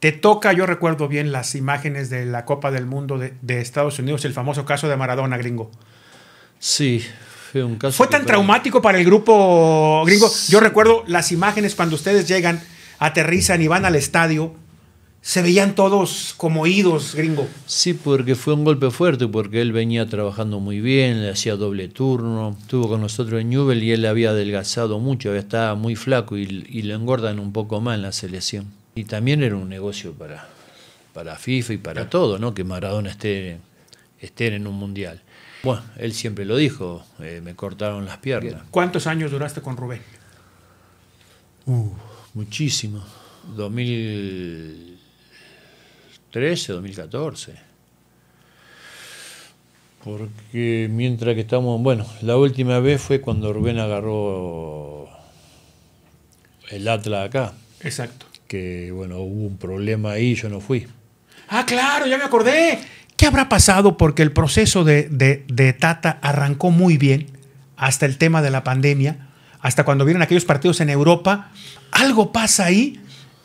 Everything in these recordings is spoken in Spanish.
Te toca, yo recuerdo bien las imágenes de la Copa del Mundo de, de Estados Unidos, el famoso caso de Maradona, gringo. Sí, fue un caso. Fue tan traumático para el grupo gringo. Yo recuerdo las imágenes cuando ustedes llegan, aterrizan y van al estadio. Se veían todos como idos, gringo. Sí, porque fue un golpe fuerte, porque él venía trabajando muy bien, le hacía doble turno, estuvo con nosotros en Newell y él había adelgazado mucho, estaba muy flaco y, y lo engordan un poco más en la selección. Y también era un negocio para, para FIFA y para todo, ¿no? Que Maradona esté, esté en un mundial. Bueno, él siempre lo dijo, eh, me cortaron las piernas. ¿Cuántos años duraste con Rubén? Muchísimo. 2013, 2014. Porque mientras que estamos, bueno, la última vez fue cuando Rubén agarró el Atlas acá, Exacto. que bueno, hubo un problema ahí, yo no fui. Ah, claro, ya me acordé. ¿Qué habrá pasado? Porque el proceso de, de- de Tata arrancó muy bien hasta el tema de la pandemia, hasta cuando vieron aquellos partidos en Europa. Algo pasa ahí.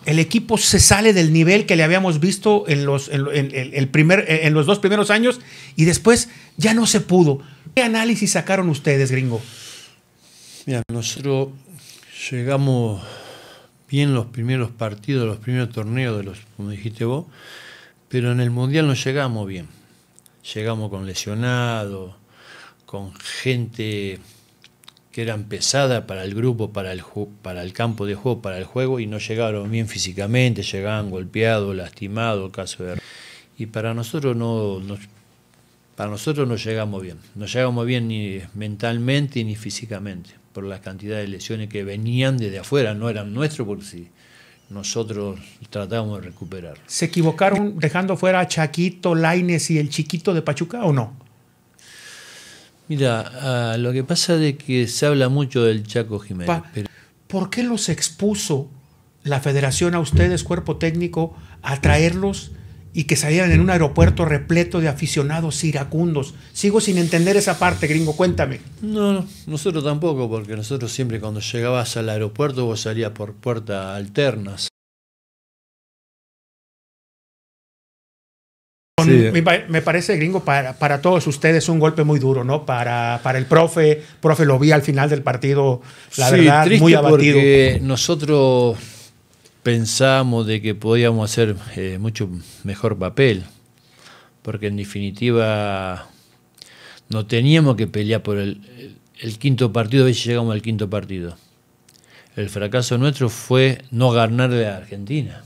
El equipo se sale del nivel que le habíamos visto en los, en, el primer, en los dos primeros años y después ya no se pudo. ¿Qué análisis sacaron ustedes, gringo? Nosotros llegamos bien los primeros partidos, los primeros torneos de los, como dijiste vos, pero en el mundial no llegamos bien. Llegamos con lesionados, con gente que eran pesada para el grupo, para el, para el campo de juego, para el juego, y no llegaron bien físicamente, llegaban golpeados, lastimados, caso de... Y para nosotros no, no- para nosotros no llegamos bien. No llegamos bien ni mentalmente ni físicamente, por la cantidad de lesiones que venían desde afuera, no eran nuestros, porque si nosotros tratábamos de recuperar. ¿Se equivocaron dejando fuera a Chaquito, Laines y el chiquito de Pachuca o no? Mira, ah, lo que pasa es que se habla mucho del Chaco Jiménez, Pa- pero ¿Por qué los expuso la federación a ustedes, cuerpo técnico, a traerlos y que salieran en un aeropuerto repleto de aficionados iracundos? Sigo sin entender esa parte, gringo, cuéntame. no, no, nosotros tampoco, porque nosotros siempre cuando llegabas al aeropuerto vos salías por puertas alternas. Con- Sí. me, pa- me parece, gringo, para, para todos ustedes un golpe muy duro, ¿no? Para, para el profe, profe lo vi al final del partido, la Sí, verdad, triste muy abatido. porque nosotros pensamos de que podíamos hacer eh, mucho mejor papel, porque en definitiva no teníamos que pelear por el, el- el quinto partido, a veces llegamos al quinto partido. El fracaso nuestro fue no ganarle a Argentina.